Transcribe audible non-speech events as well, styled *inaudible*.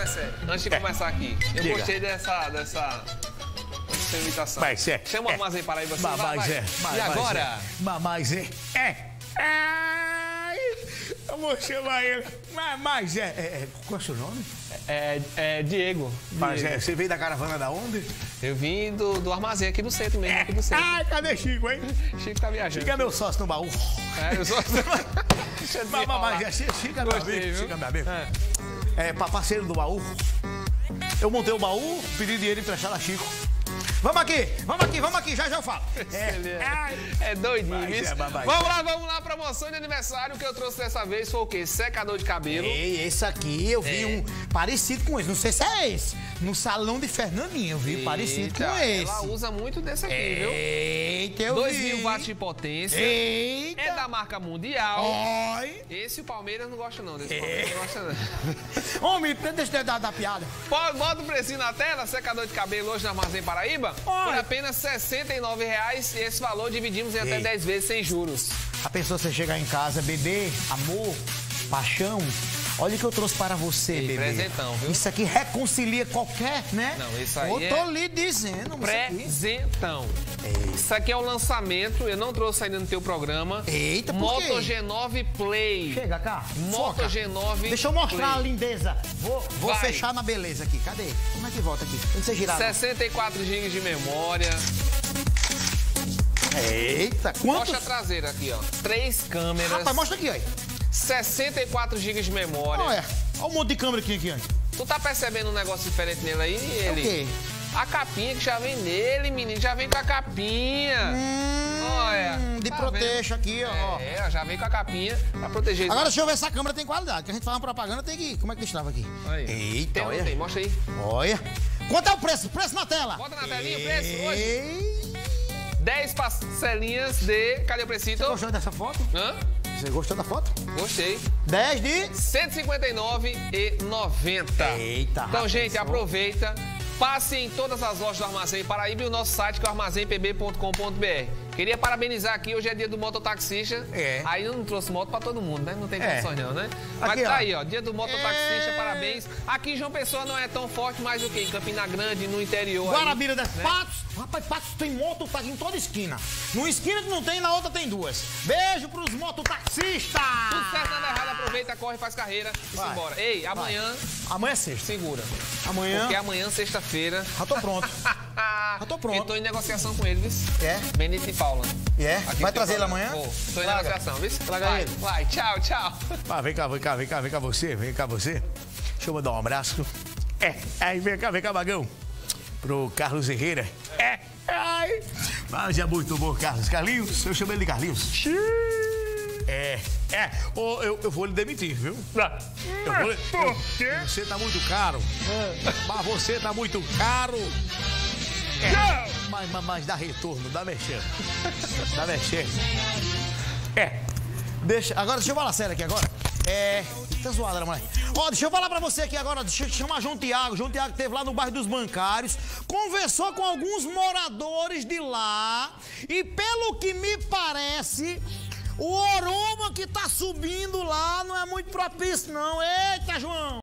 Não, é sério. Antes de começar aqui, eu Diga. gostei dessa, dessa, dessa imitação. Mas é. Chama o é. Armazém Paraíba assim, Mas, vai, mas vai. é. Mas, E agora? É, mas, mas é. É. Eu vou chamar ele. Mas, mas é, é, é. Qual é o seu nome? É, é Diego. Mas Diego. é. Você veio da caravana da onde? Eu vim do, do armazém aqui do centro mesmo, aqui do centro. Ai, cadê Chico, hein? Chico tá viajando. Chico é meu sócio no baú. É, eu sou... *laughs* Deixa eu Mas, mas, mas é. Chico é meu amigo. viu? Chico é meu amigo. É. É, pa- parceiro do baú. Eu montei o baú, pedi dinheiro emprestado a Chico. Vamos aqui, vamos aqui, vamos aqui, já já eu falo. É, é, é doidinho, Vai, isso. Zé, vai, vai. Vamos lá, vamos lá. Promoção de aniversário que eu trouxe dessa vez foi o quê? Secador de cabelo. Ei, esse aqui eu vi É. um parecido com esse. Não sei se é esse. No salão de Fernandinho, eu vi parecido com Eita, esse. Ela usa muito desse aqui, viu? Eita, eu 2 vi. mil watts de potência. Eita. É da marca mundial. Oi. Esse o Palmeiras não gosta não, desse É. Palmeiras não gosta não. *laughs* Homem, deixa eu dar da piada. Bota o precinho na tela, secador de cabelo hoje no Armazém Paraíba, Olha. por apenas 69 reais e esse valor dividimos em até Ei. 10 vezes sem juros. A pessoa você chegar em casa, bebê, amor, paixão. Olha o que eu trouxe para você, Ei, bebê. presentão, viu? Isso aqui reconcilia qualquer, né? Não, isso aí Eu é tô lhe dizendo. isso aqui. Presentão. Isso aqui é o lançamento, eu não trouxe ainda no teu programa. Eita, por Moto quê? G9 Play. Chega cá. Moto foca. G9 Deixa eu mostrar a Play. lindeza. Vou, vou fechar na beleza aqui. Cadê? Como é que volta aqui? Onde você girar? 64 GB de memória. Eita, quantos? Mostra a traseira aqui, ó. Três câmeras. Rapaz, mostra aqui, ó. 64 GB de memória. Olha, olha um monte de câmera aqui, aqui. Tu tá percebendo um negócio diferente nele aí, É o ele? quê? A capinha que já vem nele, menino, já vem com a capinha. Olha. Hum, de tá proteja aqui, ó. É, já vem com a capinha pra proteger. Agora deixa eu ver se a câmera tem qualidade. Que a gente faz uma propaganda, tem que. Como é que destrava aqui? Aí. Eita, tem olha. tem? Mostra aí. Olha. Quanto é o preço? Preço na tela. Bota na telinha o preço hoje. Ei. 10 parcelinhas de. Cadê o precito? Você gostou dessa foto? Hã? Você gostou da foto? Gostei. 10 de. 159,90. Eita, Então, gente, aproveita. Passe em todas as lojas do Armazém Paraíba e o nosso site que é o armazémpb.com.br. Queria parabenizar aqui, hoje é dia do mototaxista. É. Aí eu não trouxe moto pra todo mundo, né? Não tem É. condições não, né? Mas Aqui, tá ó. aí, ó, dia do mototaxista, É. parabéns. Aqui em João Pessoa não é tão forte, mas o quê? Em Campina Grande, no interior. aí, Guarabira das né? Patos. Rapaz, Patos tem moto tá em toda esquina. Numa esquina que não tem, na outra tem duas. Beijo pros mototaxistas. Tudo certo, nada errado, aproveita, corre, faz carreira e Vai. simbora. Ei, amanhã, Amanhã é sexta. segura. Amanhã. Porque amanhã, sexta-feira. Já tô pronto. *laughs* Já tô pronto. Eu tô em negociação com ele, viu? É? Benito e Paula. É? Aqui Vai trazer ele amanhã? Vou. Tô em Traga. negociação, viu? Traga vai, ele. vai, tchau, tchau. Ah, vem cá, vem cá, vem cá, vem cá você, vem cá você. Deixa eu mandar um abraço. É, aí vem cá, vem cá, Magão. Pro Carlos Herrera. É, ai. Mas é muito bom, Carlos. Carlinhos, eu chamo ele de Carlinhos. É, é. Eu, eu vou lhe demitir, viu? Eu vou lhe, eu- você tá muito caro. Mas você tá muito caro. É, mas, mas, mas dá retorno, dá mexer. Dá mexer. É. Deixa, agora deixa eu falar sério aqui agora. É. Tá zoada, moleque? Ó, deixa eu falar pra você aqui agora. Deixa eu chamar João Tiago. João Tiago esteve lá no bairro dos Bancários, conversou com alguns moradores de lá e, pelo que me parece, o aroma que tá subindo lá não é muito propício, não. Eita, João!